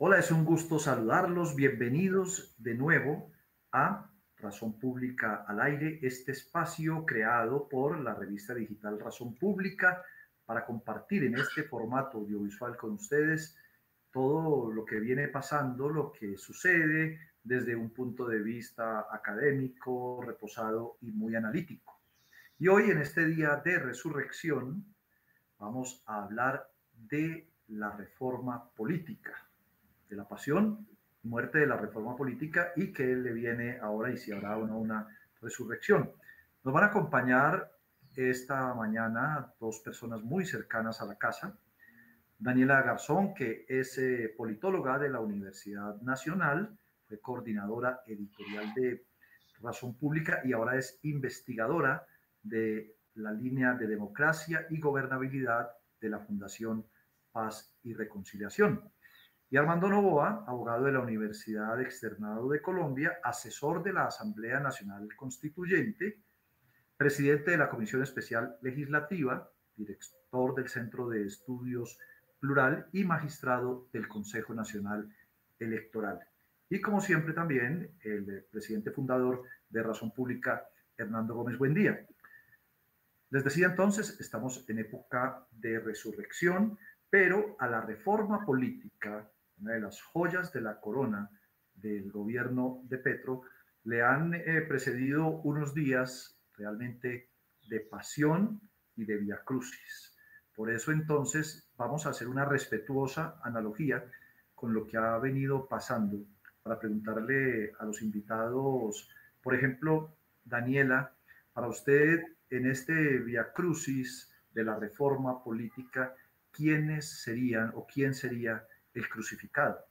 Hola, es un gusto saludarlos. Bienvenidos de nuevo a Razón Pública al Aire, este espacio creado por la revista digital Razón Pública para compartir en este formato audiovisual con ustedes todo lo que viene pasando, lo que sucede desde un punto de vista académico, reposado y muy analítico. Y hoy en este día de resurrección vamos a hablar de la reforma política de la pasión, muerte de la reforma política y que le viene ahora y si habrá una, una resurrección. Nos van a acompañar esta mañana dos personas muy cercanas a la casa. Daniela Garzón, que es eh, politóloga de la Universidad Nacional, fue coordinadora editorial de Razón Pública y ahora es investigadora de la línea de democracia y gobernabilidad de la Fundación Paz y Reconciliación. Y Armando Novoa, abogado de la Universidad Externado de Colombia, asesor de la Asamblea Nacional Constituyente, presidente de la Comisión Especial Legislativa, director del Centro de Estudios Plural y magistrado del Consejo Nacional Electoral. Y como siempre también el presidente fundador de Razón Pública, Hernando Gómez Buendía. Les decía entonces, estamos en época de resurrección, pero a la reforma política una de las joyas de la corona del gobierno de Petro, le han eh, precedido unos días realmente de pasión y de viacrucis. Por eso entonces vamos a hacer una respetuosa analogía con lo que ha venido pasando para preguntarle a los invitados, por ejemplo, Daniela, para usted en este viacrucis de la reforma política, ¿quiénes serían o quién sería el crucificado.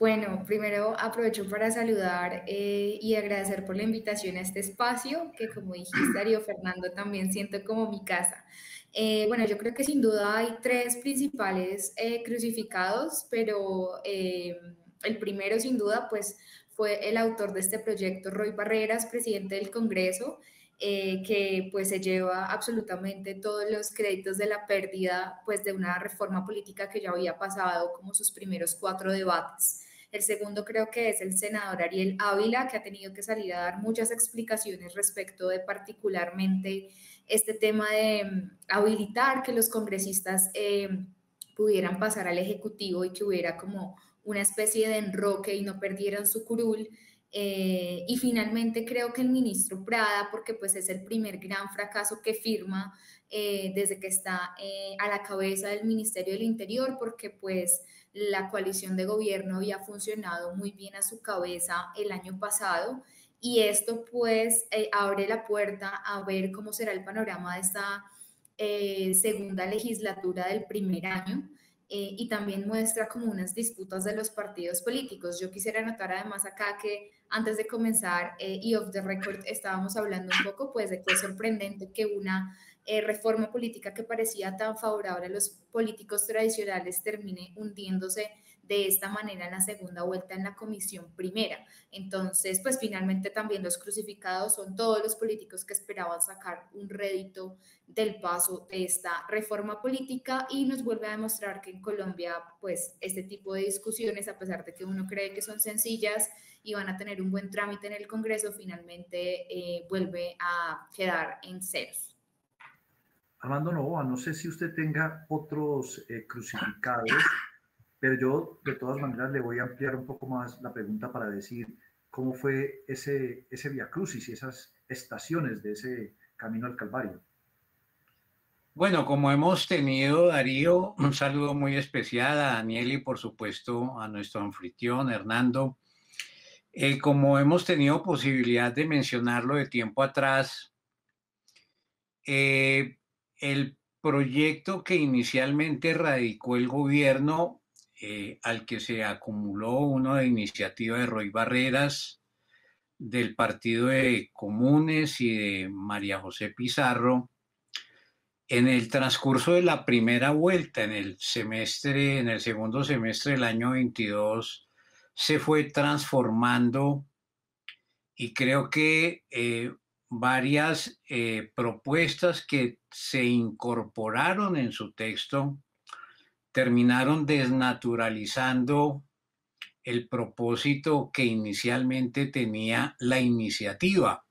Bueno, primero aprovecho para saludar eh, y agradecer por la invitación a este espacio, que como dijiste, Darío Fernando, también siento como mi casa. Eh, bueno, yo creo que sin duda hay tres principales eh, crucificados, pero el primero sin duda pues fue el autor de este proyecto, Roy Barreras, presidente del Congreso, eh, que pues se lleva absolutamente todos los créditos de la pérdida pues de una reforma política que ya había pasado como sus primeros cuatro debates. El segundo creo que es el senador Ariel Ávila, que ha tenido que salir a dar muchas explicaciones respecto de particularmente este tema de mm, habilitar que los congresistas eh, pudieran pasar al Ejecutivo y que hubiera como una especie de enroque y no perdieran su curul. Eh, y finalmente creo que el ministro Prada, porque pues es el primer gran fracaso que firma eh, desde que está eh, a la cabeza del Ministerio del Interior, porque pues la coalición de gobierno había funcionado muy bien a su cabeza el año pasado y esto pues abre la puerta a ver cómo será el panorama de esta segunda legislatura del primer año. Eh, y también muestra como unas disputas de los partidos políticos. Yo quisiera anotar además acá que antes de comenzar eh, y off the record estábamos hablando un poco pues de que es sorprendente que una eh, reforma política que parecía tan favorable a los políticos tradicionales termine hundiéndose de esta manera en la segunda vuelta en la comisión primera. Entonces, pues finalmente también los crucificados son todos los políticos que esperaban sacar un rédito del paso de esta reforma política y nos vuelve a demostrar que en Colombia, pues este tipo de discusiones, a pesar de que uno cree que son sencillas y van a tener un buen trámite en el Congreso, finalmente eh, vuelve a quedar en ceros. Armando Novoa, no sé si usted tenga otros eh, crucificados pero yo, de todas maneras, le voy a ampliar un poco más la pregunta para decir cómo fue ese, ese Via Crucis y esas estaciones de ese camino al Calvario. Bueno, como hemos tenido, Darío, un saludo muy especial a Daniel y por supuesto a nuestro anfitrión, Hernando. Eh, como hemos tenido posibilidad de mencionarlo de tiempo atrás, eh, el proyecto que inicialmente radicó el gobierno eh, al que se acumuló una iniciativa de Roy Barreras, del Partido de Comunes y de María José Pizarro. En el transcurso de la primera vuelta, en el semestre, en el segundo semestre del año 22, se fue transformando y creo que eh, varias eh, propuestas que se incorporaron en su texto terminaron desnaturalizando el propósito que inicialmente tenía la iniciativa,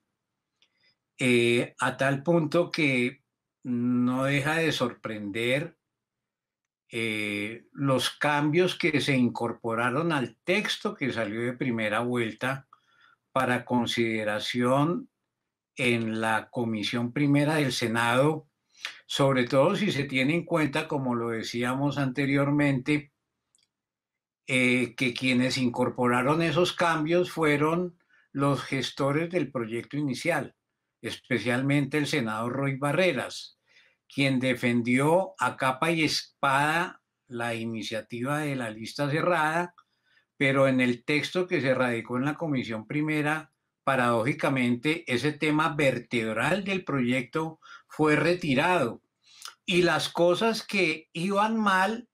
eh, a tal punto que no deja de sorprender eh, los cambios que se incorporaron al texto que salió de primera vuelta para consideración en la Comisión Primera del Senado, sobre todo si se tiene en cuenta, como lo decíamos anteriormente, eh, que quienes incorporaron esos cambios fueron los gestores del proyecto inicial, especialmente el senador Roy Barreras, quien defendió a capa y espada la iniciativa de la lista cerrada, pero en el texto que se radicó en la comisión primera, paradójicamente, ese tema vertebral del proyecto fue retirado. Y las cosas que iban mal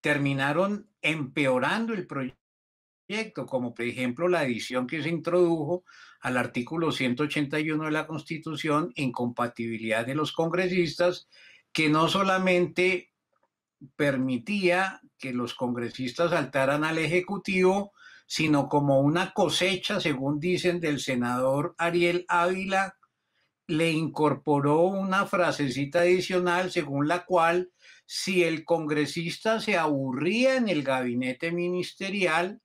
terminaron empeorando el proyecto, como por ejemplo la edición que se introdujo al artículo 181 de la Constitución, incompatibilidad de los congresistas, que no solamente permitía que los congresistas saltaran al Ejecutivo, sino como una cosecha, según dicen, del senador Ariel Ávila, le incorporó una frasecita adicional según la cual si el congresista se aburría en el gabinete ministerial,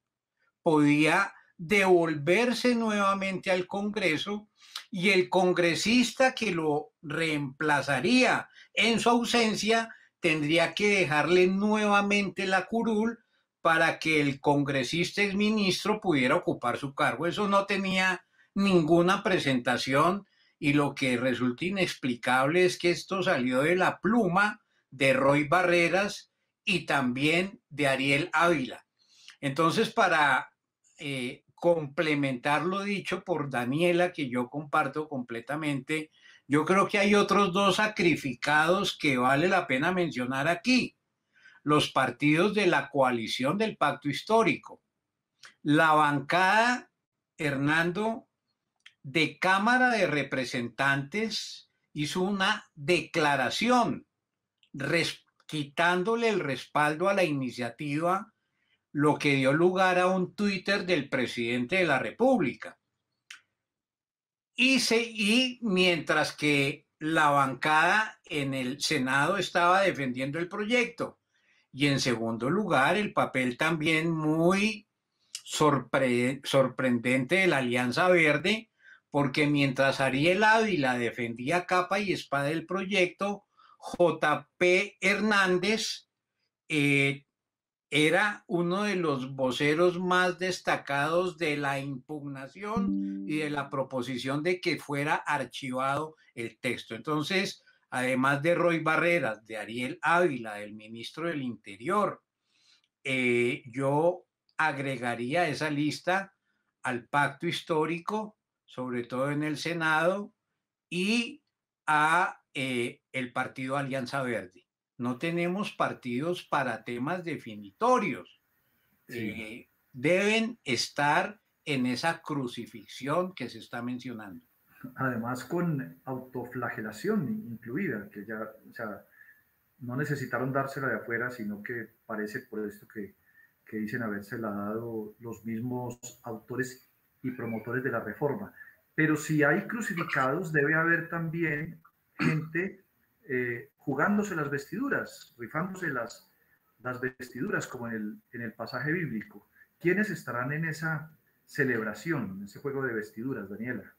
podía devolverse nuevamente al Congreso y el congresista que lo reemplazaría en su ausencia tendría que dejarle nuevamente la curul para que el congresista exministro pudiera ocupar su cargo. Eso no tenía ninguna presentación y lo que resulta inexplicable es que esto salió de la pluma de Roy Barreras y también de Ariel Ávila. Entonces, para eh, complementar lo dicho por Daniela, que yo comparto completamente, yo creo que hay otros dos sacrificados que vale la pena mencionar aquí. Los partidos de la coalición del pacto histórico. La bancada, Hernando, de Cámara de Representantes hizo una declaración quitándole el respaldo a la iniciativa, lo que dio lugar a un Twitter del presidente de la República. Y, y mientras que la bancada en el Senado estaba defendiendo el proyecto. Y en segundo lugar, el papel también muy sorprendente de la Alianza Verde, porque mientras Ariel Ávila defendía capa y espada el proyecto, JP Hernández eh, era uno de los voceros más destacados de la impugnación y de la proposición de que fuera archivado el texto. Entonces, además de Roy Barreras, de Ariel Ávila, del ministro del Interior, eh, yo agregaría esa lista al pacto histórico, sobre todo en el Senado, y a eh, el partido Alianza Verde. No tenemos partidos para temas definitorios. Eh, deben estar en esa crucifixión que se está mencionando. Además con autoflagelación incluida, que ya, o sea, no necesitaron dársela de afuera, sino que parece por esto que, que dicen habérsela dado los mismos autores y promotores de la reforma. Pero si hay crucificados, debe haber también gente eh, jugándose las vestiduras, rifándose las, las vestiduras como en el, en el pasaje bíblico. ¿Quiénes estarán en esa celebración, en ese juego de vestiduras, Daniela?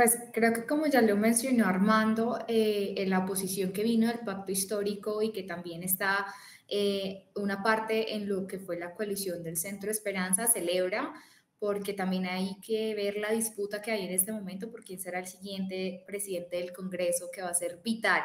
Pues creo que como ya lo mencionó Armando, eh, en la posición que vino del pacto histórico y que también está eh, una parte en lo que fue la coalición del Centro Esperanza, celebra porque también hay que ver la disputa que hay en este momento por quién será el siguiente presidente del Congreso, que va a ser vital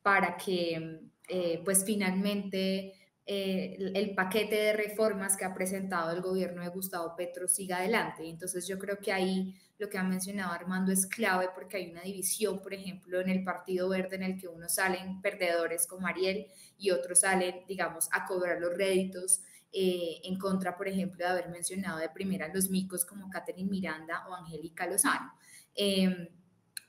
para que eh, pues finalmente eh, el, paquete de reformas que ha presentado el gobierno de Gustavo Petro siga adelante. Entonces yo creo que ahí lo que ha mencionado Armando es clave porque hay una división, por ejemplo, en el Partido Verde en el que unos salen perdedores como Ariel y otros salen, digamos, a cobrar los réditos eh, en contra, por ejemplo, de haber mencionado de primera los micos como Catherine Miranda o Angélica Lozano. Em,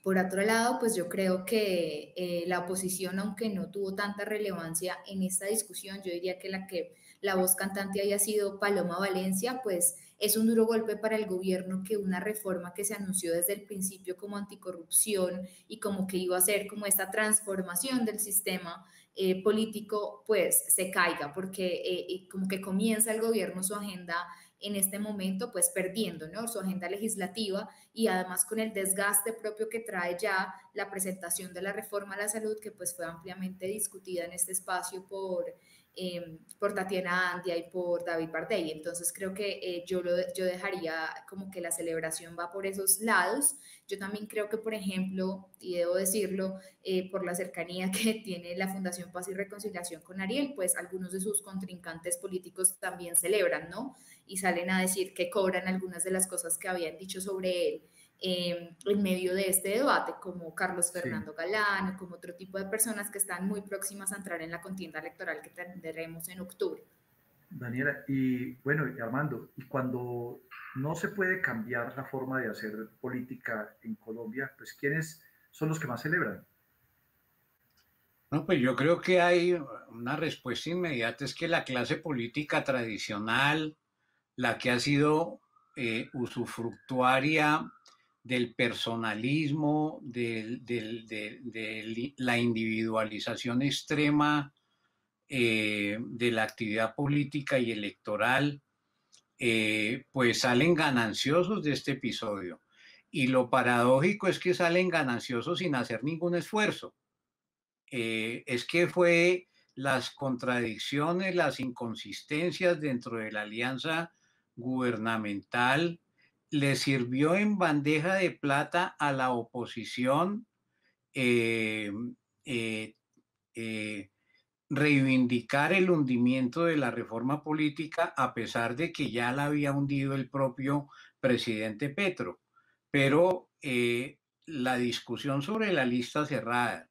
Por otro lado, pues yo creo que eh, la oposición, aunque no tuvo tanta relevancia en esta discusión, yo diría que la que la voz cantante haya sido Paloma Valencia, pues es un duro golpe para el gobierno que una reforma que se anunció desde el principio como anticorrupción y como que iba a ser como esta transformación del sistema eh, político, pues se caiga, porque eh, como que comienza el gobierno su agenda en este momento, pues perdiendo ¿no? su agenda legislativa y además con el desgaste propio que trae ya la presentación de la reforma a la salud, que pues fue ampliamente discutida en este espacio por Em, por Tatiana Andia y por David Bardey. Entonces creo que eh, yo, lo, yo dejaría como que la celebración va por esos lados. Yo también creo que, por ejemplo, y debo decirlo, eh, por la cercanía que tiene la Fundación Paz y Reconciliación con Ariel, pues algunos de sus contrincantes políticos también celebran, ¿no? Y salen a decir que cobran algunas de las cosas que habían dicho sobre él Em, en medio de este debate, como Carlos Fernando Galán, como otro tipo de personas que están muy próximas a entrar en la contienda electoral que tendremos en octubre. Daniela, y bueno, Armando, y cuando no se puede cambiar la forma de hacer política en Colombia, pues ¿quiénes son los que más celebran? No, pues yo creo que hay una respuesta inmediata, es que la clase política tradicional, la que ha sido eh, usufructuaria del personalismo, de, la individualización extrema eh, de la actividad política y electoral, eh, pues salen gananciosos de este episodio. Y lo paradójico es que salen gananciosos sin hacer ningún esfuerzo. Eh, es que fue las contradicciones, las inconsistencias dentro de la alianza gubernamental, le sirvió en bandeja de plata a la oposición eh, eh, eh, reivindicar el hundimiento de la reforma política a pesar de que ya la había hundido el propio presidente Petro. Pero la discusión sobre la lista cerrada,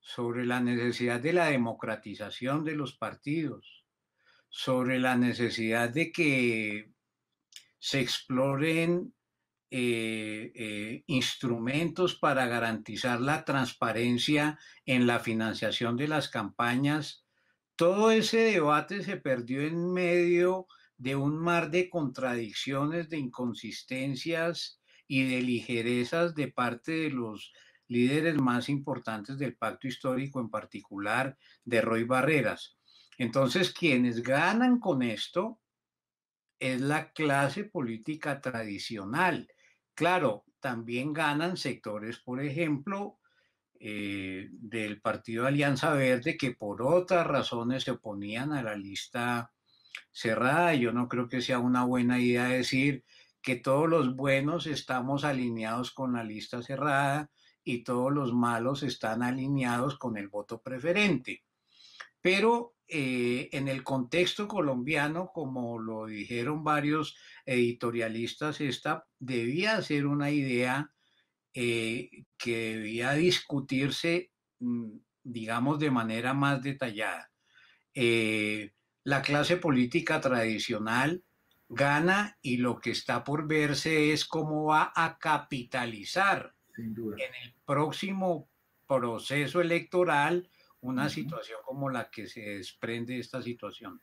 sobre la necesidad de la democratización de los partidos, sobre la necesidad de que se exploren eh, eh, instrumentos para garantizar la transparencia en la financiación de las campañas. Todo ese debate se perdió en medio de un mar de contradicciones, de inconsistencias y de ligerezas de parte de los líderes más importantes del pacto histórico, en particular de Roy Barreras. Entonces, quienes ganan con esto es la clase política tradicional. Claro, también ganan sectores, por ejemplo, eh, del Partido Alianza Verde, que por otras razones se oponían a la lista cerrada. Yo no creo que sea una buena idea decir que todos los buenos estamos alineados con la lista cerrada y todos los malos están alineados con el voto preferente. Pero eh, en el contexto colombiano, como lo dijeron varios editorialistas, esta debía ser una idea eh, que debía discutirse, mm, digamos, de manera más detallada. Eh, la clase política tradicional gana y lo que está por verse es cómo va a capitalizar en el próximo proceso electoral una situación como la que se desprende de esta situación.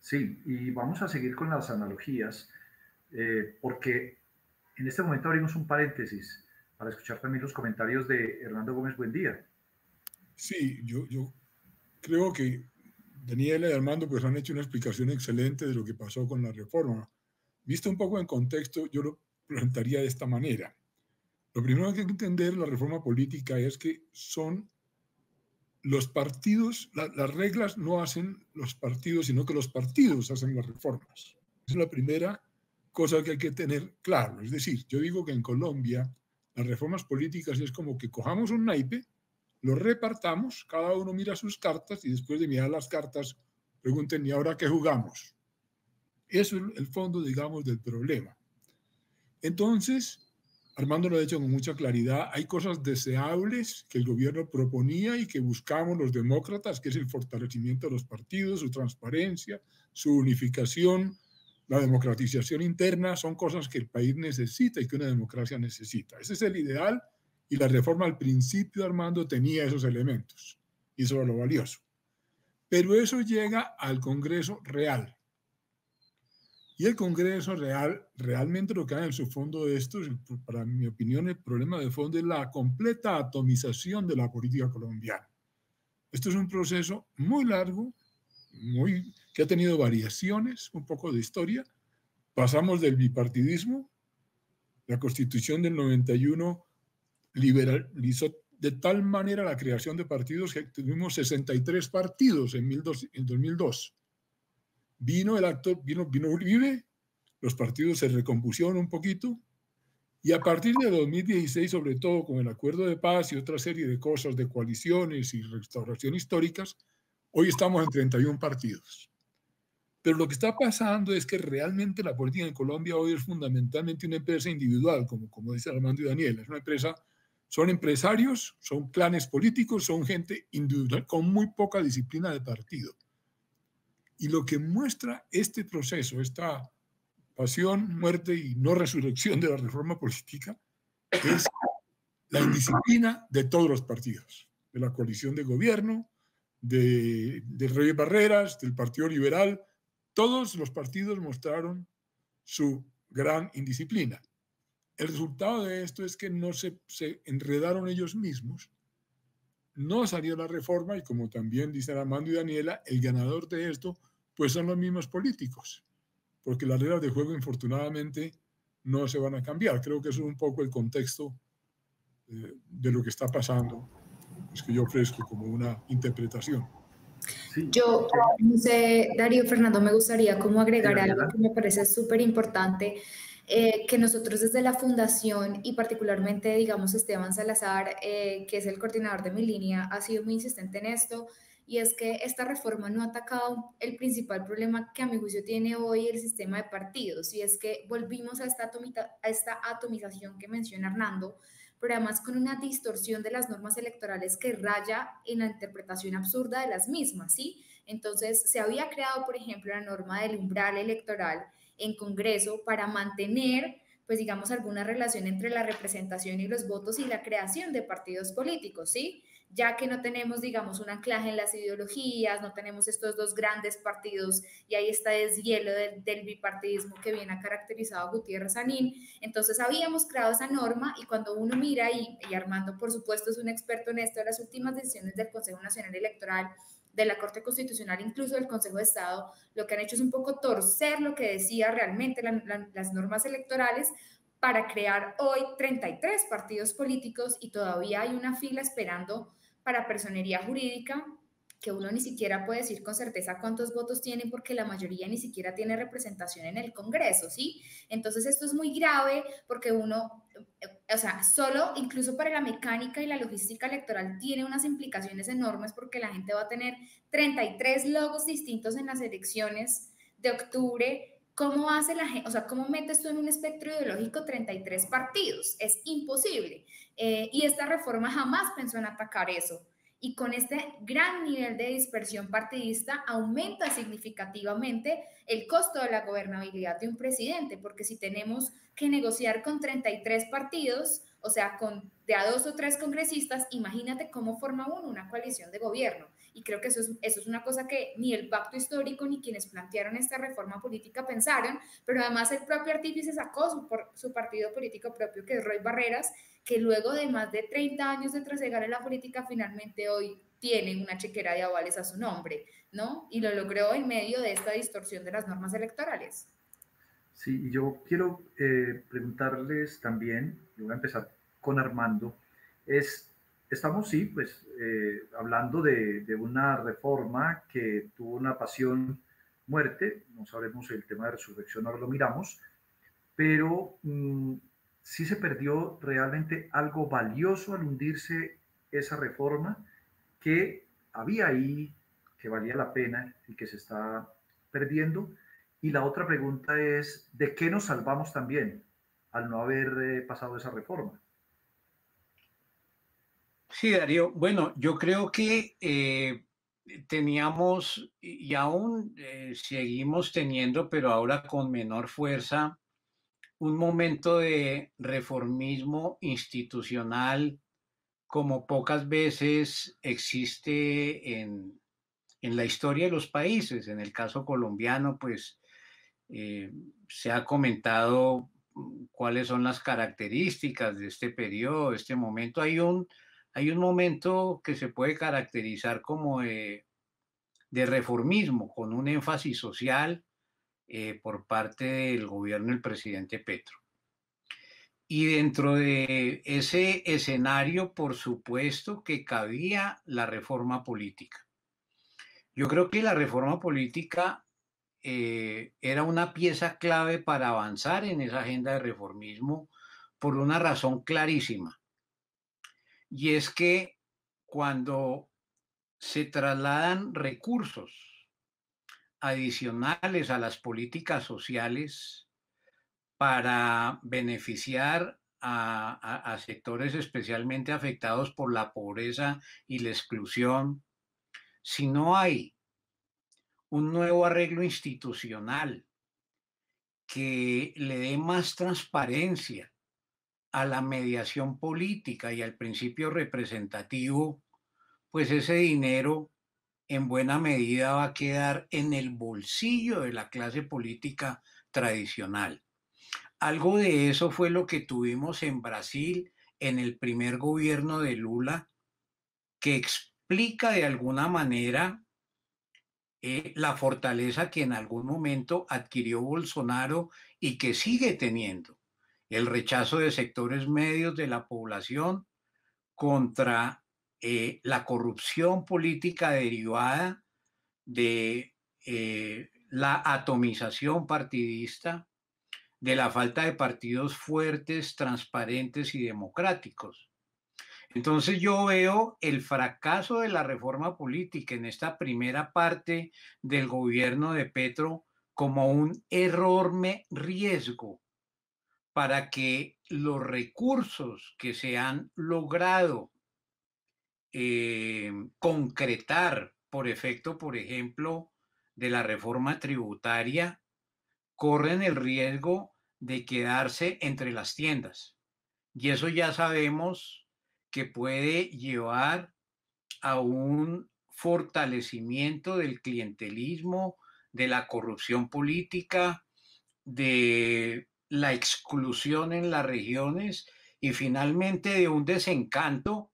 Sí, y vamos a seguir con las analogías, eh, porque en este momento abrimos un paréntesis para escuchar también los comentarios de Hernando Gómez Buendía. Sí, yo, yo creo que Daniela y Armando pues han hecho una explicación excelente de lo que pasó con la reforma. Visto un poco en contexto, yo lo plantearía de esta manera. Lo primero que hay que entender la reforma política es que son los partidos, las reglas no hacen los partidos, sino que los partidos hacen las reformas. Es la primera cosa que hay que tener claro. Es decir, yo digo que en Colombia las reformas políticas es como que cojamos un naipe, lo repartamos, cada uno mira sus cartas y después de mirar las cartas pregunten, ¿y ahora qué jugamos? Eso es el fondo, digamos, del problema. Entonces, Armando lo ha dicho con mucha claridad, hay cosas deseables que el gobierno proponía y que buscamos los demócratas, que es el fortalecimiento de los partidos, su transparencia, su unificación, la democratización interna, son cosas que el país necesita y que una democracia necesita. Ese es el ideal Y la reforma al principio, Armando, tenía esos elementos. Y eso era lo valioso. Pero eso llega al Congreso real. Y el Congreso real, realmente lo que hay en su fondo de esto, para mi opinión, el problema de fondo es la completa atomización de la política colombiana. Esto es un proceso muy largo, muy, que ha tenido variaciones, un poco de historia. Pasamos del bipartidismo, la constitución del 91 liberalizó de tal manera la creación de partidos que tuvimos 63 partidos en, en 2002 vino el actor, vino, vino Uribe, los partidos se recompusieron un poquito, y a partir de 2016, sobre todo con el acuerdo de paz y otra serie de cosas, de coaliciones y restauración históricas, hoy estamos en 31 partidos. Pero lo que está pasando es que realmente la política en Colombia hoy es fundamentalmente una empresa individual, como, como dice Armando y Daniel. Es una empresa, son empresarios, son clanes políticos, son gente individual con muy poca disciplina de partido. Y lo que muestra este proceso, esta pasión, muerte y no resurrección de la reforma política, es la indisciplina de todos los partidos, de la coalición de gobierno, de, de Rey Barreras, del Partido Liberal. Todos los partidos mostraron su gran indisciplina. El resultado de esto es que no se, se enredaron ellos mismos, no salió la reforma y como también dicen Armando y Daniela, el ganador de esto pues son los mismos políticos, porque las reglas de juego infortunadamente no se van a cambiar. Creo que eso es un poco el contexto eh, de lo que está pasando, es que yo ofrezco como una interpretación. Yo, no sé, Darío Fernando, me gustaría como agregar algo que me parece súper importante, eh, que nosotros desde la fundación y particularmente, digamos, Esteban Salazar, eh, que es el coordinador de mi línea, ha sido muy insistente en esto y es que esta reforma no ha atacado el principal problema que a mi juicio tiene hoy el sistema de partidos, y es que volvimos a esta, a esta atomización que menciona Hernando, pero además con una distorsión de las normas electorales que raya en la interpretación absurda de las mismas, ¿sí? Entonces, se había creado, por ejemplo, la norma del umbral electoral en Congreso para mantener pues digamos, alguna relación entre la representación y los votos y la creación de partidos políticos, ¿sí? Ya que no tenemos, digamos, un anclaje en las ideologías, no tenemos estos dos grandes partidos y ahí está deshielo del, bipartidismo que viene a caracterizado a Gutiérrez Anín. Entonces habíamos creado esa norma y cuando uno mira, y, y Armando por supuesto es un experto en esto, las últimas decisiones del Consejo Nacional Electoral, de la Corte Constitucional, incluso del Consejo de Estado, lo que han hecho es un poco torcer lo que decía realmente las normas electorales para crear hoy 33 partidos políticos y todavía hay una fila esperando para personería jurídica que uno ni siquiera puede decir con certeza cuántos votos tiene porque la mayoría ni siquiera tiene representación en el Congreso, ¿sí? Entonces esto es muy grave porque uno, o sea, solo incluso para la mecánica y la logística electoral tiene unas implicaciones enormes porque la gente va a tener 33 logos distintos en las elecciones de octubre. ¿Cómo hace la gente, o sea, cómo metes tú en un espectro ideológico 33 partidos? Es imposible. Eh, y esta reforma jamás pensó en atacar eso. Y con este gran nivel de dispersión partidista aumenta significativamente el costo de la gobernabilidad de un presidente, porque si tenemos que negociar con 33 partidos, o sea, con de a dos o tres congresistas, imagínate cómo forma uno una coalición de gobierno. Y creo que eso es, eso es una cosa que ni el pacto histórico ni quienes plantearon esta reforma política pensaron, pero además el propio artífice sacó su, partido político propio, que es Roy Barreras, que luego de más de 30 años de trasegar en la política, finalmente hoy tiene una chequera de avales a su nombre, ¿no? Y lo logró en medio de esta distorsión de las normas electorales. Sí, yo quiero eh, preguntarles también, yo voy a empezar con Armando, es, estamos, sí, pues eh, hablando de, de, una reforma que tuvo una pasión muerte, no sabemos el tema de resurrección, ahora lo miramos, pero mm, sí se perdió realmente algo valioso al hundirse esa reforma que había ahí, que valía la pena y que se está perdiendo. Y la otra pregunta es, ¿de qué nos salvamos también al no haber eh, pasado esa reforma? Sí, Darío. Bueno, yo creo que eh, teníamos y aún eh, seguimos teniendo, pero ahora con menor fuerza, un momento de reformismo institucional como pocas veces existe en, la historia de los países. En el caso colombiano, pues eh, se ha comentado cuáles son las características de este periodo, este momento. Hay un, hay un momento que se puede caracterizar como de, reformismo, con un énfasis social eh, por parte del gobierno del presidente Petro. Y dentro de ese escenario, por supuesto que cabía la reforma política. Yo creo que la reforma política eh, era una pieza clave para avanzar en esa agenda de reformismo por una razón clarísima. Y es que cuando se trasladan recursos adicionales a las políticas sociales para beneficiar a, sectores especialmente afectados por la pobreza y la exclusión, si no hay un nuevo arreglo institucional que le dé más transparencia a la mediación política y al principio representativo, pues ese dinero en buena medida va a quedar en el bolsillo de la clase política tradicional. Algo de eso fue lo que tuvimos en Brasil en el primer gobierno de Lula, que explica de alguna manera eh, la fortaleza que en algún momento adquirió Bolsonaro y que sigue teniendo, el rechazo de sectores medios de la población contra eh, la corrupción política derivada de eh, la atomización partidista, de la falta de partidos fuertes, transparentes y democráticos. Entonces yo veo el fracaso de la reforma política en esta primera parte del gobierno de Petro como un enorme riesgo para que los recursos que se han logrado eh, concretar por efecto, por ejemplo, de la reforma tributaria, corren el riesgo de quedarse entre las tiendas. Y eso ya sabemos que puede llevar a un fortalecimiento del clientelismo, de la corrupción política, de la exclusión en las regiones y finalmente de un desencanto,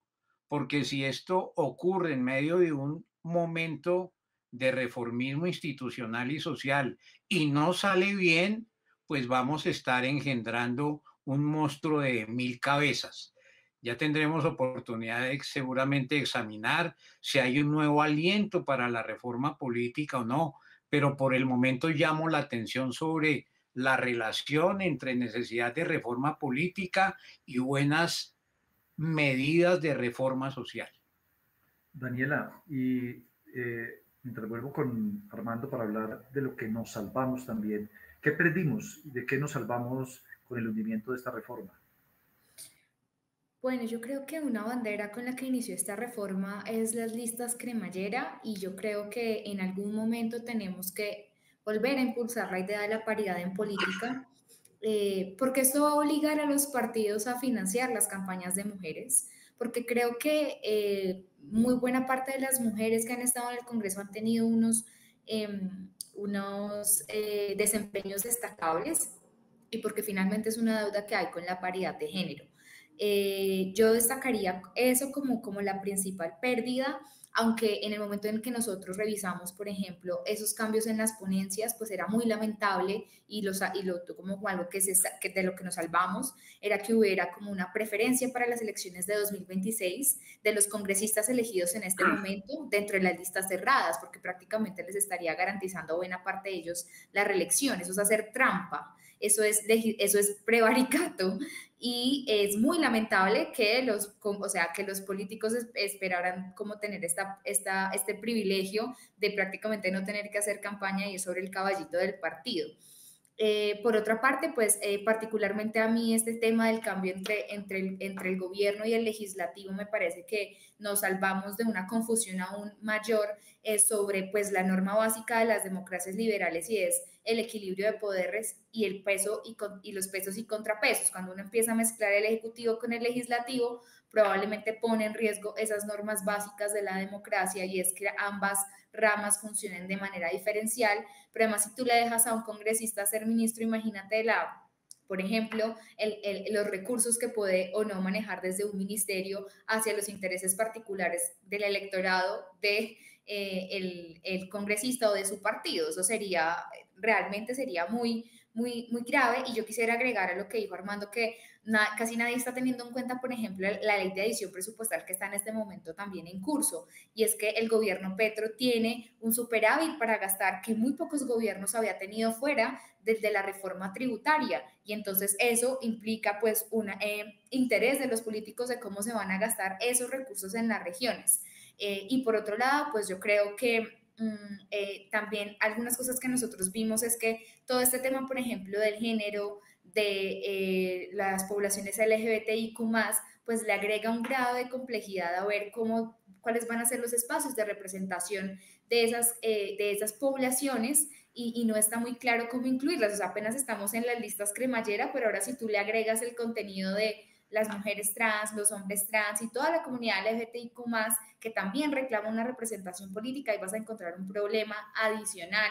porque si esto ocurre en medio de un momento de reformismo institucional y social y no sale bien, pues vamos a estar engendrando un monstruo de mil cabezas. Ya tendremos oportunidad de seguramente examinar si hay un nuevo aliento para la reforma política o no, pero por el momento llamo la atención sobre la relación entre necesidad de reforma política y buenas medidas de reforma social. Daniela, y eh, mientras vuelvo con Armando para hablar de lo que nos salvamos también, ¿qué perdimos? ¿De qué nos salvamos con el hundimiento de esta reforma? Bueno, yo creo que una bandera con la que inició esta reforma es las listas cremallera y yo creo que en algún momento tenemos que volver a impulsar la idea de la paridad en política, eh, porque esto va a obligar a los partidos a financiar las campañas de mujeres, porque creo que eh, muy buena parte de las mujeres que han estado en el Congreso han tenido unos, em, unos eh, desempeños destacables y porque finalmente es una deuda que hay con la paridad de género. Eh, yo destacaría eso como, como la principal pérdida, aunque en el momento en que nosotros revisamos, por ejemplo, esos cambios en las ponencias, pues era muy lamentable y, los, y lo como algo que, se, que de lo que nos salvamos era que hubiera como una preferencia para las elecciones de 2026 de los congresistas elegidos en este momento dentro de las listas cerradas, porque prácticamente les estaría garantizando buena parte de ellos la reelección. Eso es hacer trampa, eso es, eso es prevaricato y es muy lamentable que los, o sea, que los políticos esperaran como tener esta, esta, este privilegio de prácticamente no tener que hacer campaña y ir sobre el caballito del partido. Eh, por otra parte, pues eh, particularmente a mí este tema del cambio entre, entre, el, entre el gobierno y el legislativo me parece que nos salvamos de una confusión aún mayor eh, sobre pues la norma básica de las democracias liberales y es el equilibrio de poderes y el peso y, los pesos y contrapesos. Cuando uno empieza a mezclar el ejecutivo con el legislativo, probablemente pone en riesgo esas normas básicas de la democracia y es que ambas ramas funcionen de manera diferencial, pero además si tú le dejas a un congresista ser ministro, imagínate la por ejemplo, los recursos que puede o no manejar desde un ministerio hacia los intereses particulares del electorado de eh, el, congresista o de su partido. Eso sería, realmente sería muy, muy, muy grave. Y yo quisiera agregar a lo que dijo Armando, que casi nadie está teniendo en cuenta, por ejemplo, la ley de adición presupuestal que está en este momento también en curso. Y es que el gobierno Petro tiene un superávit para gastar que muy pocos gobiernos había tenido fuera desde la reforma tributaria. Y entonces eso implica pues un eh, interés de los políticos de cómo se van a gastar esos recursos en las regiones. Eh, y por otro lado, pues yo creo que Mm, eh, también algunas cosas que nosotros vimos es que todo este tema, por ejemplo, del género, de eh, las poblaciones LGBTIQ, pues le agrega un grado de complejidad a ver cómo, cuáles van a ser los espacios de representación de esas, eh, de esas poblaciones y, y, no está muy claro cómo incluirlas. O sea, apenas estamos en las listas cremallera, pero ahora si tú le agregas el contenido de las mujeres trans, los hombres trans y toda la comunidad LGBTIQ que también reclama una representación política y vas a encontrar un problema adicional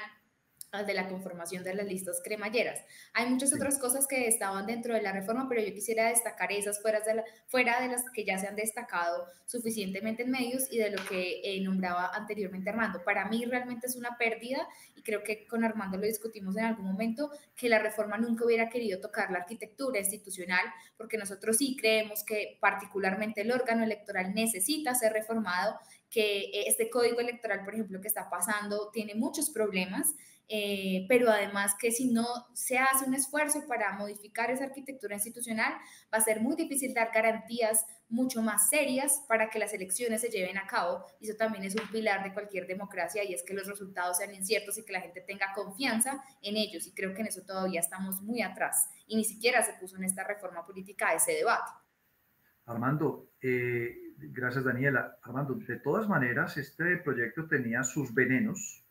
de la conformación de las listas cremalleras. Hay muchas otras cosas que estaban dentro de la reforma, pero yo quisiera destacar esas fuera de, fuera de las que ya se han destacado suficientemente en medios y de lo que eh, nombraba anteriormente Armando. Para mí realmente es una pérdida y creo que con Armando lo discutimos en algún momento, que la reforma nunca hubiera querido tocar la arquitectura institucional, porque nosotros sí creemos que particularmente el órgano electoral necesita ser reformado, que eh, este código electoral, por ejemplo, que está pasando, tiene muchos problemas eh, pero además que si no se hace un esfuerzo para modificar esa arquitectura institucional, va a ser muy difícil dar garantías mucho más serias para que las elecciones se lleven a cabo. Y eso también es un pilar de cualquier democracia y es que los resultados sean inciertos y que la gente tenga confianza en ellos. Y creo que en eso todavía estamos muy atrás y ni siquiera se puso en esta reforma política ese debate. Armando, eh, gracias Daniela. Armando, de todas maneras, este proyecto tenía sus venenos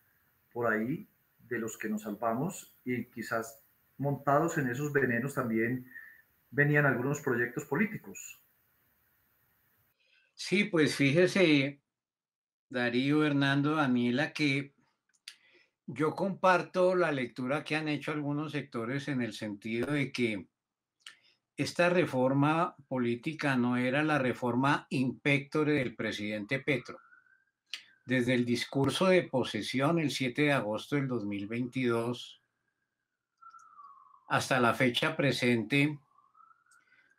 por ahí de los que nos salvamos y quizás montados en esos venenos también venían algunos proyectos políticos. Sí, pues fíjese, Darío, Hernando, Daniela, que yo comparto la lectura que han hecho algunos sectores en el sentido de que esta reforma política no era la reforma impectore del presidente Petro desde el discurso de posesión el 7 de agosto del 2022 hasta la fecha presente,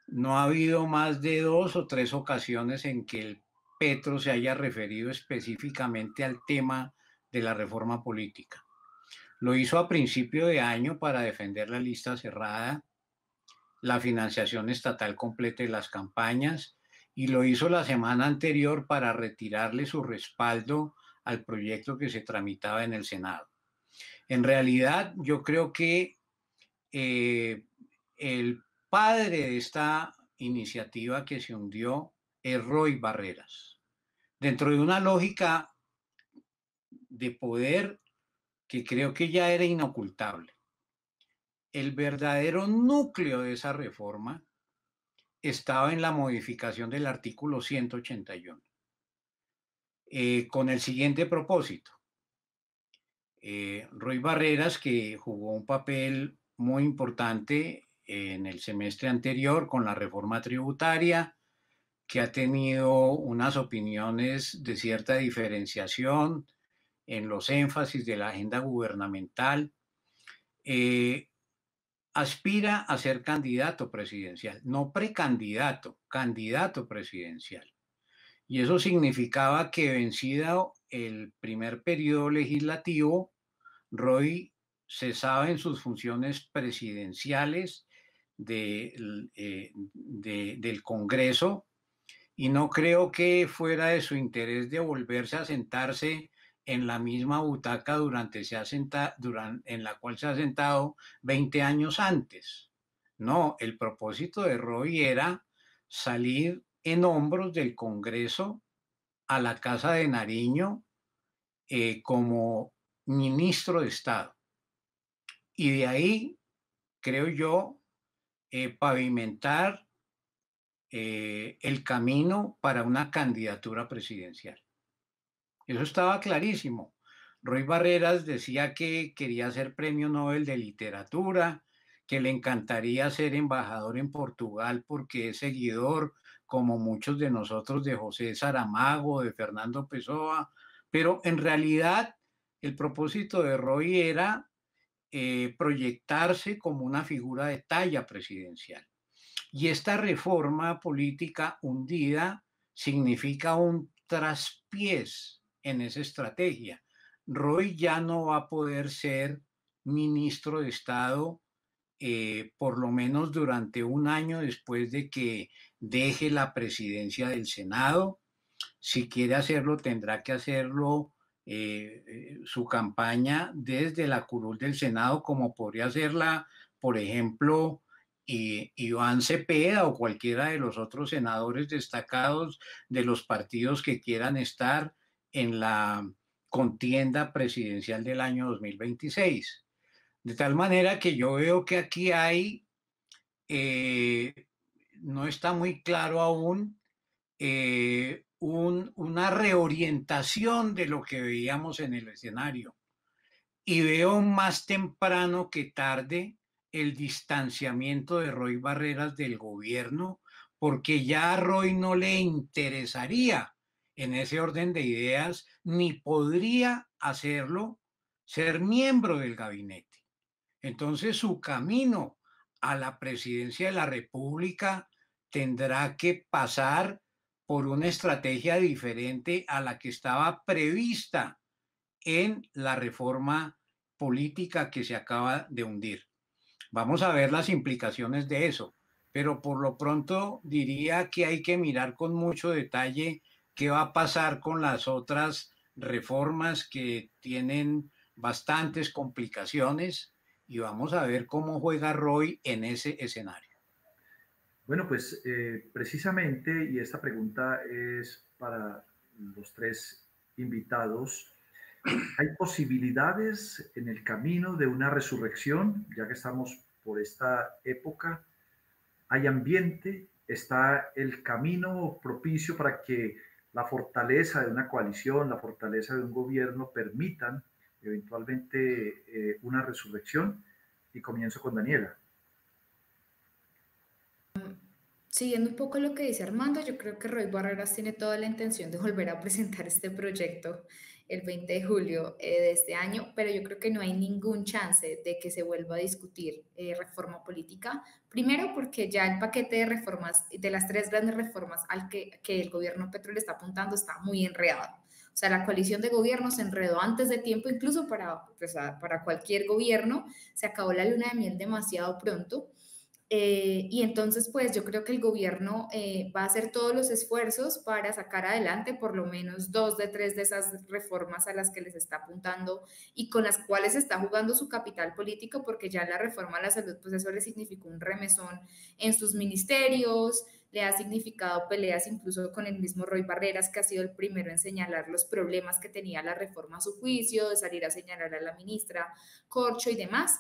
no ha habido más de dos o tres ocasiones en que el Petro se haya referido específicamente al tema de la reforma política. Lo hizo a principio de año para defender la lista cerrada, la financiación estatal completa de las campañas y lo hizo la semana anterior para retirarle su respaldo al proyecto que se tramitaba en el Senado. En realidad, yo creo que eh, el padre de esta iniciativa que se hundió es Roy Barreras, dentro de una lógica de poder que creo que ya era inocultable. El verdadero núcleo de esa reforma estaba en la modificación del artículo 181, eh, con el siguiente propósito. Eh, Roy Barreras, que jugó un papel muy importante en el semestre anterior con la reforma tributaria, que ha tenido unas opiniones de cierta diferenciación en los énfasis de la agenda gubernamental, eh, aspira a ser candidato presidencial, no precandidato, candidato presidencial. Y eso significaba que vencido el primer periodo legislativo, Roy cesaba en sus funciones presidenciales eh, del Congreso y no creo que fuera de su interés de volverse a sentarse en la misma butaca durante se ha en la cual se ha sentado 20 años antes. No, el propósito de Roy era salir en hombros del Congreso a la Casa de Nariño eh, como ministro de Estado. y de ahí, creo yo, eh, pavimentar eh, el camino para una candidatura presidencial. Eso estaba clarísimo. Roy Barreras decía que quería ser premio Nobel de literatura, que le encantaría ser embajador en Portugal porque es seguidor, como muchos de nosotros, de José Saramago, de Fernando Pessoa, pero en realidad el propósito de Roy era eh, proyectarse como una figura de talla presidencial. Y esta reforma política hundida significa un traspiés en esa estrategia. Roy ya no va a poder ser ministro de Estado eh, por lo menos durante un año después de que deje la presidencia del Senado. Si quiere hacerlo, tendrá que hacerlo eh, eh, su campaña desde la curul del Senado, como podría hacerla, por ejemplo, Iván Cepeda o cualquiera de los otros senadores destacados de los partidos que quieran estar en la contienda presidencial del año 2026. De tal manera que yo veo que aquí hay, eh, no está muy claro aún, eh, una reorientación de lo que veíamos en el escenario. Y veo más temprano que tarde el distanciamiento de Roy Barreras del gobierno, porque ya a Roy no le interesaría en ese orden de ideas, ni podría hacerlo ser miembro del gabinete. Entonces su camino a la presidencia de la República tendrá que pasar por una estrategia diferente a la que estaba prevista en la reforma política que se acaba de hundir. Vamos a ver las implicaciones de eso, pero por lo pronto diría que hay que mirar con mucho detalle qué va a pasar con las otras reformas que tienen bastantes complicaciones y vamos a ver cómo juega Roy en ese escenario. Bueno, pues eh, precisamente, y esta pregunta es para los tres invitados, ¿hay posibilidades en el camino de una resurrección, ya que estamos por esta época? ¿Hay ambiente? ¿Está el camino propicio para que la fortaleza de una coalición, la fortaleza de un gobierno permitan eventualmente eh, una resurrección? Y comienzo con Daniela. Siguiendo un poco lo que dice Armando, yo creo que Roy Barreras tiene toda la intención de volver a presentar este proyecto el 20 de julio eh, de este año, pero yo creo que no hay ningún chance de que se vuelva a discutir eh, reforma política. Primero, porque ya el paquete de reformas, de las tres grandes reformas al que, el gobierno Petro le está apuntando, está muy enredado. O sea, la coalición de gobierno se enredó antes de tiempo, incluso para, pues, para cualquier gobierno. Se acabó la luna de miel demasiado pronto. Eh, y entonces, pues yo creo que el gobierno eh, va a hacer todos los esfuerzos para sacar adelante por lo menos dos de tres de esas reformas a las que les está apuntando y con las cuales está jugando su capital político, porque ya la reforma a la salud, pues eso le significó un remesón en sus ministerios, le ha significado peleas incluso con el mismo Roy Barreras, que ha sido el primero en señalar los problemas que tenía la reforma a su juicio, de salir a señalar a la ministra Corcho y demás.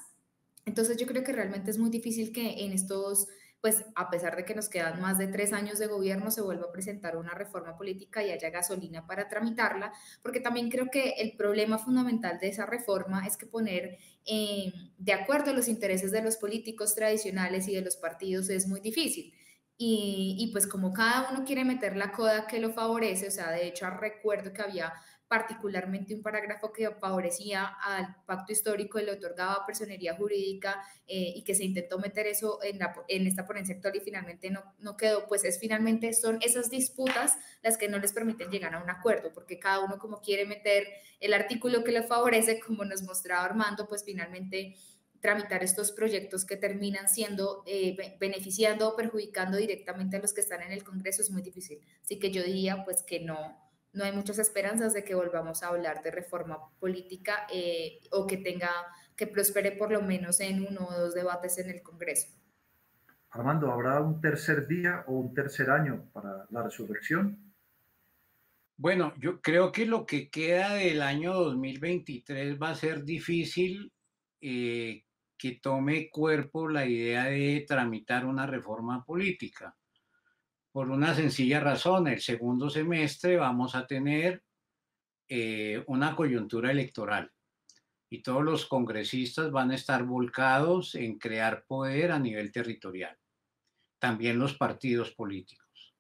Entonces yo creo que realmente es muy difícil que en estos, pues a pesar de que nos quedan más de tres años de gobierno, se vuelva a presentar una reforma política y haya gasolina para tramitarla, porque también creo que el problema fundamental de esa reforma es que poner eh, de acuerdo los intereses de los políticos tradicionales y de los partidos es muy difícil. Y, y, pues como cada uno quiere meter la coda que lo favorece, o sea, de hecho recuerdo que había particularmente un parágrafo que favorecía al pacto histórico y le otorgaba personería jurídica eh, y que se intentó meter eso en, la, en esta ponencia actual y finalmente no, no quedó, pues es finalmente son esas disputas las que no les permiten llegar a un acuerdo, porque cada uno como quiere meter el artículo que le favorece, como nos mostraba Armando, pues finalmente tramitar estos proyectos que terminan siendo, eh, beneficiando o perjudicando directamente a los que están en el Congreso es muy difícil. Así que yo diría pues que no, no hay muchas esperanzas de que volvamos a hablar de reforma política eh, o que tenga, que prospere por lo menos en uno o dos debates en el Congreso. Armando, ¿habrá un tercer día o un tercer año para la resurrección? Bueno, yo creo que lo que queda del año 2023 va a ser difícil eh, que tome cuerpo la idea de tramitar una reforma política. Por una sencilla razón, el segundo semestre vamos a tener eh, una coyuntura electoral y todos los congresistas van a estar volcados en crear poder a nivel territorial, también los partidos políticos.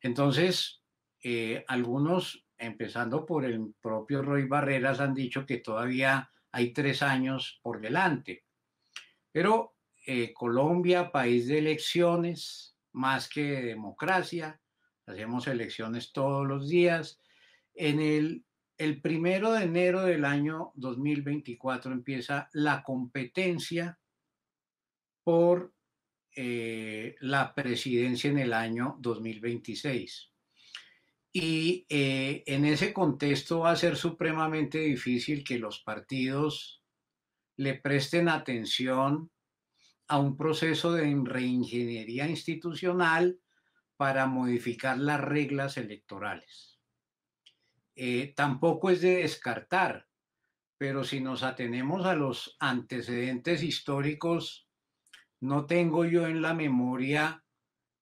Entonces, eh, algunos, empezando por el propio Roy Barreras, han dicho que todavía hay tres años por delante. Pero eh, Colombia, país de elecciones, más que de democracia, hacemos elecciones todos los días. En el, el primero de enero del año 2024 empieza la competencia por eh, la presidencia en el año 2026. Y eh, en ese contexto va a ser supremamente difícil que los partidos le presten atención a un proceso de reingeniería institucional para modificar las reglas electorales. Eh, tampoco es de descartar, pero si nos atenemos a los antecedentes históricos, no tengo yo en la memoria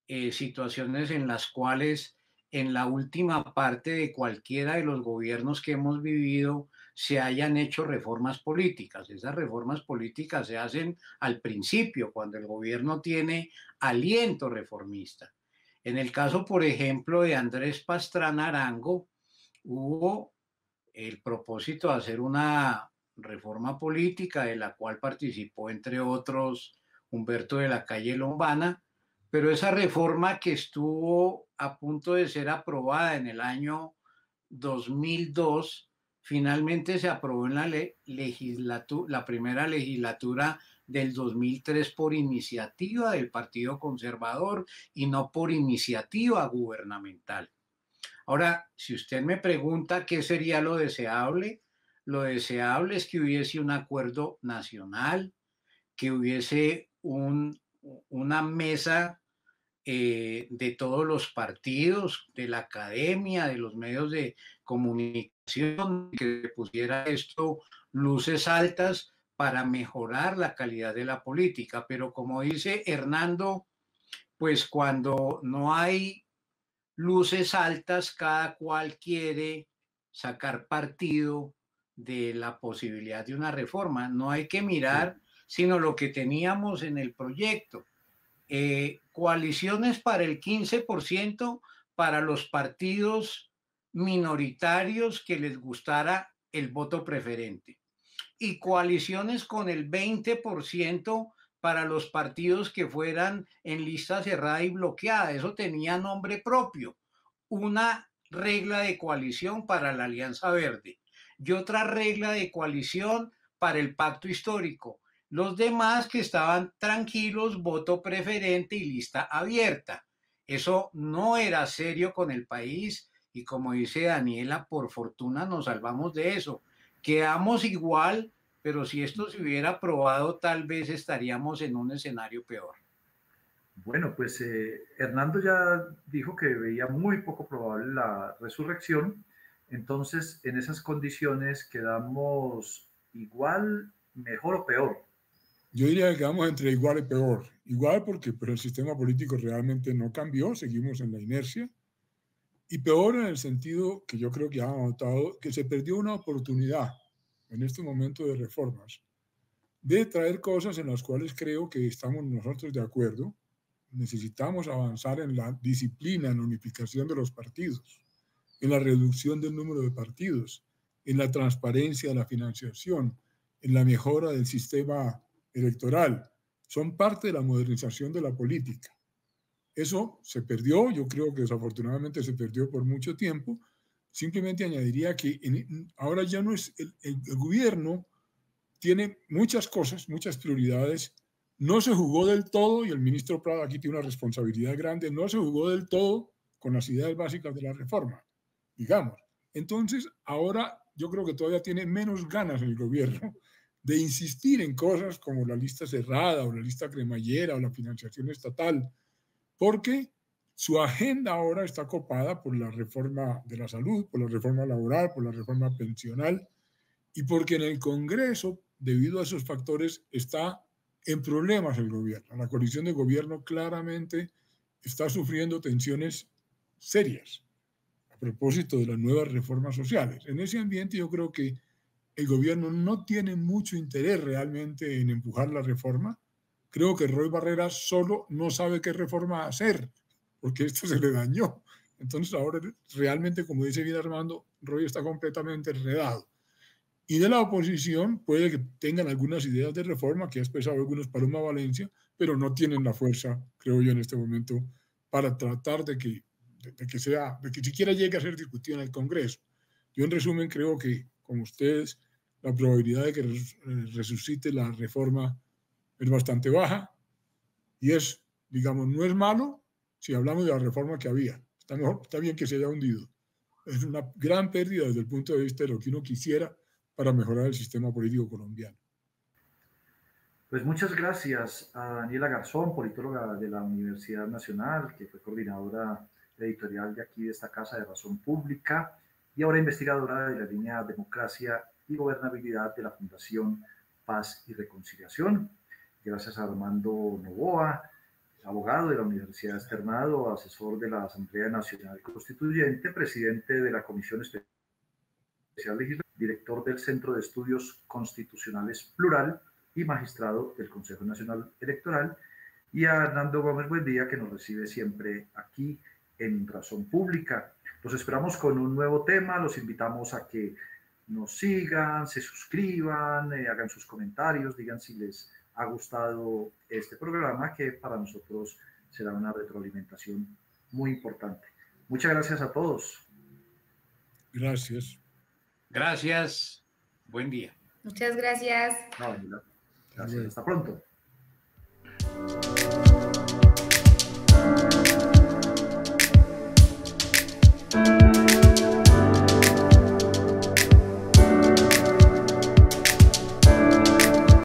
eh, situaciones en las cuales en la última parte de cualquiera de los gobiernos que hemos vivido se hayan hecho reformas políticas. Esas reformas políticas se hacen al principio, cuando el gobierno tiene aliento reformista. En el caso, por ejemplo, de Andrés Pastrana Arango, hubo el propósito de hacer una reforma política de la cual participó, entre otros, Humberto de la Calle Lombana, pero esa reforma que estuvo a punto de ser aprobada en el año 2002, finalmente se aprobó en la, legislatura, la primera legislatura del 2003 por iniciativa del Partido Conservador y no por iniciativa gubernamental. Ahora, si usted me pregunta qué sería lo deseable, lo deseable es que hubiese un acuerdo nacional, que hubiese un, una mesa eh, de todos los partidos, de la academia, de los medios de comunicación, que pusiera esto luces altas para mejorar la calidad de la política. Pero como dice Hernando, pues cuando no hay luces altas, cada cual quiere sacar partido de la posibilidad de una reforma. No hay que mirar sino lo que teníamos en el proyecto. Eh, coaliciones para el 15% para los partidos minoritarios que les gustara el voto preferente y coaliciones con el 20% para los partidos que fueran en lista cerrada y bloqueada. Eso tenía nombre propio. Una regla de coalición para la Alianza Verde y otra regla de coalición para el pacto histórico los demás que estaban tranquilos, voto preferente y lista abierta. Eso no era serio con el país y como dice Daniela, por fortuna nos salvamos de eso. Quedamos igual, pero si esto se hubiera aprobado, tal vez estaríamos en un escenario peor. Bueno, pues eh, Hernando ya dijo que veía muy poco probable la resurrección. Entonces, en esas condiciones quedamos igual, mejor o peor. Yo diría que quedamos entre igual y peor. Igual porque pero el sistema político realmente no cambió, seguimos en la inercia. Y peor en el sentido que yo creo que han notado, que se perdió una oportunidad en este momento de reformas de traer cosas en las cuales creo que estamos nosotros de acuerdo. Necesitamos avanzar en la disciplina, en la unificación de los partidos, en la reducción del número de partidos, en la transparencia de la financiación, en la mejora del sistema electoral, son parte de la modernización de la política. Eso se perdió, yo creo que desafortunadamente se perdió por mucho tiempo. Simplemente añadiría que ahora ya no es el, el gobierno tiene muchas cosas, muchas prioridades. No se jugó del todo, y el ministro Prada aquí tiene una responsabilidad grande, no se jugó del todo con las ideas básicas de la reforma, digamos. Entonces, ahora yo creo que todavía tiene menos ganas el gobierno de insistir en cosas como la lista cerrada o la lista cremallera o la financiación estatal, porque su agenda ahora está copada por la reforma de la salud, por la reforma laboral, por la reforma pensional y porque en el Congreso, debido a esos factores, está en problemas el gobierno. La coalición de gobierno claramente está sufriendo tensiones serias a propósito de las nuevas reformas sociales. En ese ambiente yo creo que el gobierno no tiene mucho interés realmente en empujar la reforma. Creo que Roy Barreras solo no sabe qué reforma hacer, porque esto se le dañó. Entonces ahora realmente, como dice bien Armando, Roy está completamente enredado. Y de la oposición puede que tengan algunas ideas de reforma, que ha expresado algunos Paloma Valencia, pero no tienen la fuerza, creo yo, en este momento, para tratar de que, de, que sea, de que siquiera llegue a ser discutido en el Congreso. Yo en resumen creo que, como ustedes, la probabilidad de que resucite la reforma es bastante baja y es, digamos, no es malo si hablamos de la reforma que había. Está, mejor, está bien que se haya hundido. Es una gran pérdida desde el punto de vista de lo que uno quisiera para mejorar el sistema político colombiano. Pues muchas gracias a Daniela Garzón, politóloga de la Universidad Nacional, que fue coordinadora editorial de aquí de esta Casa de Razón Pública y ahora investigadora de la línea Democracia y Gobernabilidad de la Fundación Paz y Reconciliación. Gracias a Armando Novoa, abogado de la Universidad Externado, asesor de la Asamblea Nacional Constituyente, presidente de la Comisión Especial Legislativa, director del Centro de Estudios Constitucionales Plural y magistrado del Consejo Nacional Electoral, y a Hernando Gómez Buendía, que nos recibe siempre aquí en Razón Pública. Los esperamos con un nuevo tema, los invitamos a que nos sigan, se suscriban, eh, hagan sus comentarios, digan si les ha gustado este programa, que para nosotros será una retroalimentación muy importante. Muchas gracias a todos. Gracias. Gracias. Buen día. Muchas gracias. gracias. Hasta pronto.